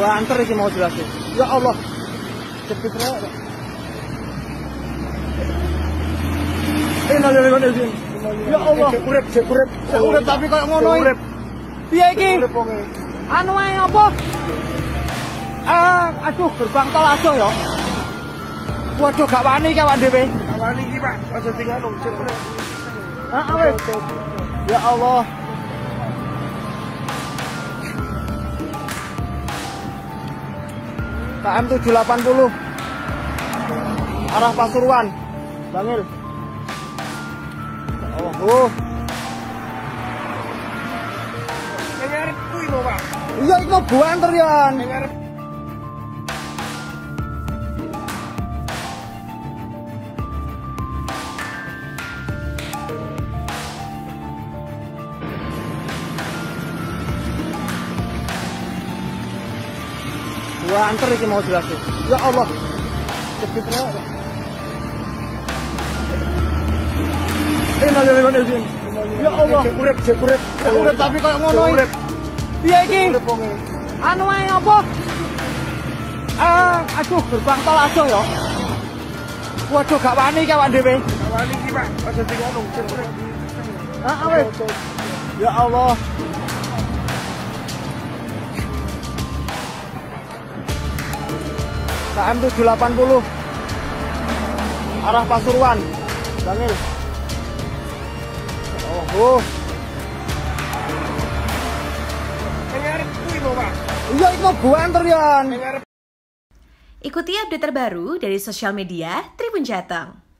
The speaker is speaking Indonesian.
Wah, anter iki mau jelas. Ya Allah. Cepet rek. Innalillahi Ya Allah. Urip, cek urip. Tapi koyo ngono iki. Piye iki? Anu ae apa? Ah, aduh gerbang tol aja ya. Waduh gak wani iki awak dhewe. Awani iki, Pak. Aja tinggal dong, cek urip. Heeh wis. Ya Allah. KM 780 arah Pasuruan. Bangil. Oh. Pak. iya itu mau gua anter Yan gua anter iki mau jelas ya Allah cepet rek Innalillahi Ya Allah. Urip. Cek urip tapi koyo ngono iki. Piye iki? Anu ae apa? Ah, aduh gerbang tol aja ya. Waduh gak wani iki awak dhewe. Awani iki, Pak. Aja cek urip. Heeh wis. Ya Allah. KM 780 arah Pasuruan Bangil Allah oh. Pak. iya itu Yang ngarep Ikuti update terbaru dari sosial media Tribun Jateng.